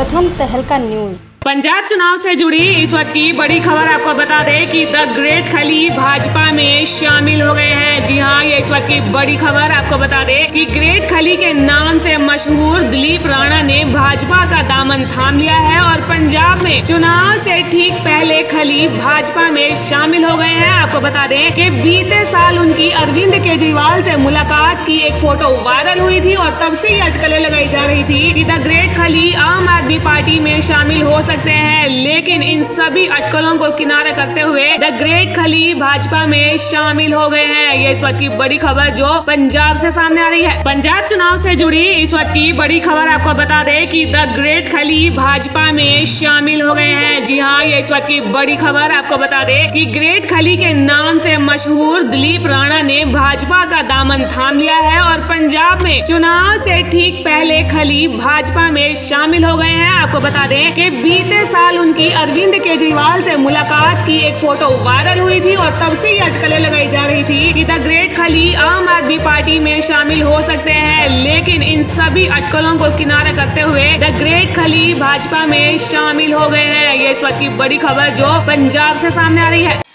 प्रथम तहलका न्यूज़। पंजाब चुनाव से जुड़ी इस वक्त की बड़ी खबर आपको बता दें कि द ग्रेट खली भाजपा में शामिल हो गए हैं। जी हाँ ये इस वक्त की बड़ी खबर आपको बता दें कि ग्रेट खली के नाम से मशहूर दिलीप राणा ने भाजपा का दामन थाम लिया है और पंजाब में चुनाव से ठीक पहले खली भाजपा में शामिल हो गए हैं। आपको बता दें कि बीते साल उनकी अरविंद केजरीवाल से मुलाकात की एक फ़ोटो वायरल हुई थी और तब से ही अटकलें लगाई जा रही थी कि द ग्रेट खली पार्टी में शामिल हो सकते हैं, लेकिन इन सभी अटकलों को किनारे करते हुए द ग्रेट खली भाजपा में शामिल हो गए हैं। ये इस वक्त की बड़ी खबर जो पंजाब से सामने आ रही है। पंजाब चुनाव से जुड़ी इस वक्त की बड़ी खबर आपको बता दें कि द ग्रेट खली भाजपा में शामिल हो गए हैं। जी हाँ ये इस वक्त की बड़ी खबर आपको बता दें कि ग्रेट खली के नाम से मशहूर दिलीप राणा ने भाजपा का दामन थाम लिया है और पंजाब में चुनाव से ठीक पहले खली भाजपा में शामिल हो गए हैं। आपको बता दें कि बीते साल उनकी अरविंद केजरीवाल से मुलाकात की एक फ़ोटो वायरल हुई थी और तब से ये अटकलें लगाई जा रही थी कि द ग्रेट खली आम आदमी पार्टी में शामिल हो सकते हैं। लेकिन इन सभी अटकलों को किनारे करते हुए द ग्रेट खली भाजपा में शामिल हो गए हैं। ये इस वक्त की बड़ी खबर जो पंजाब से सामने आ रही है।